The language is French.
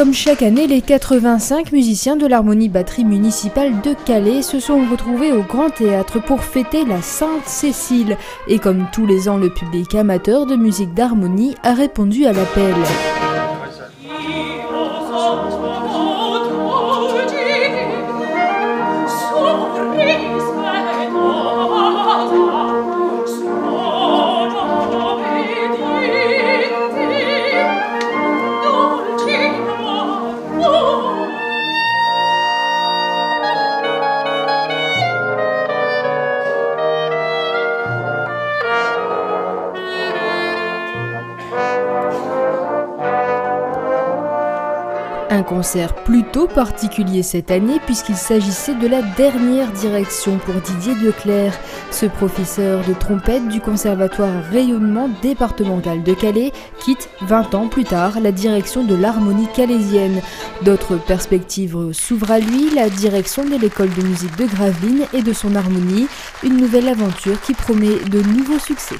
Comme chaque année, les 85 musiciens de l'harmonie batterie municipale de Calais se sont retrouvés au Grand Théâtre pour fêter la Sainte Cécile. Et comme tous les ans, le public amateur de musique d'harmonie a répondu à l'appel. Un concert plutôt particulier cette année puisqu'il s'agissait de la dernière direction pour Didier Declerc. Ce professeur de trompette du conservatoire rayonnement départemental de Calais quitte 20 ans plus tard la direction de l'harmonie calaisienne. D'autres perspectives s'ouvrent à lui, la direction de l'école de musique de Gravelines et de son harmonie, une nouvelle aventure qui promet de nouveaux succès.